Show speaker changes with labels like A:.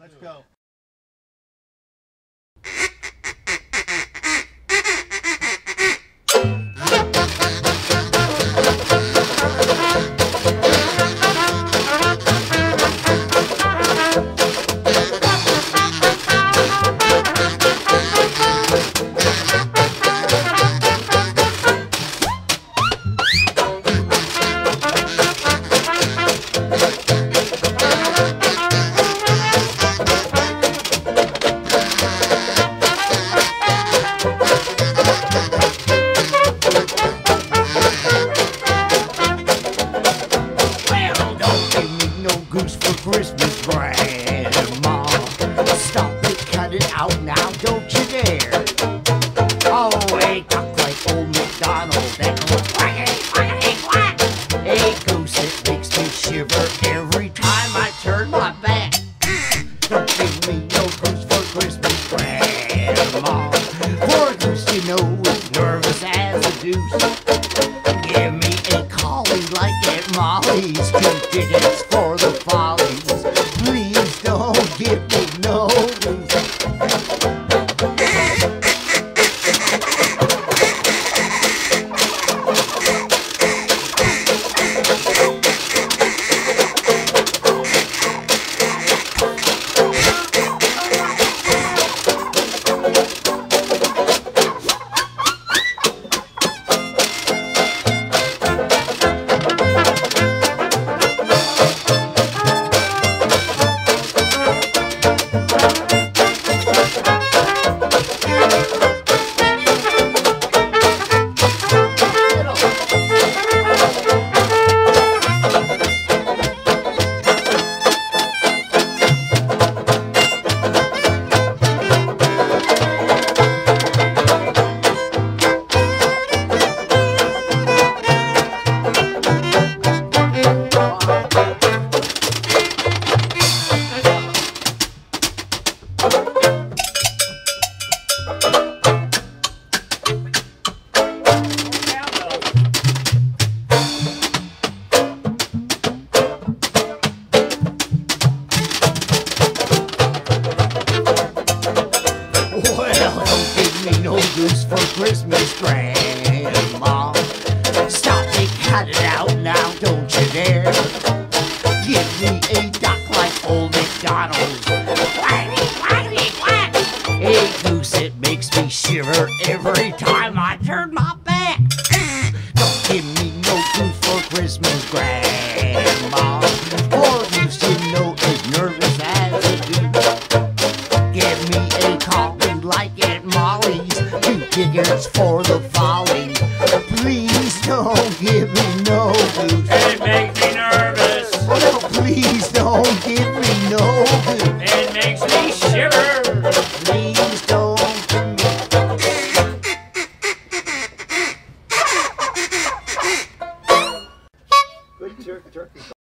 A: Let's go.
B: Christmas, Grandma. Stop it, cut it out now, don't you dare. Oh, hey, talk like old MacDonald, that goes quackity, quackity, quack. Hey, goose, it makes me shiver every time I turn my back. Don't give me no goose for Christmas, Grandma. Poor goose, you know, is nervous as a deuce. Give me a collie like Aunt Molly's. Two tickets me goose for Christmas, Grandma. Stop it, cut it out now, don't you dare. Give me a duck like old quack. A goose, it makes me shiver every time I turn my back. Don't give me no goose for Christmas, Grandma. Molly's. Two tickets for the folly. Please don't give me no goose.
C: It makes me nervous.
B: No, please don't give me no goose.
C: It makes me shiver.
B: Please don't give me.
A: Good turkey.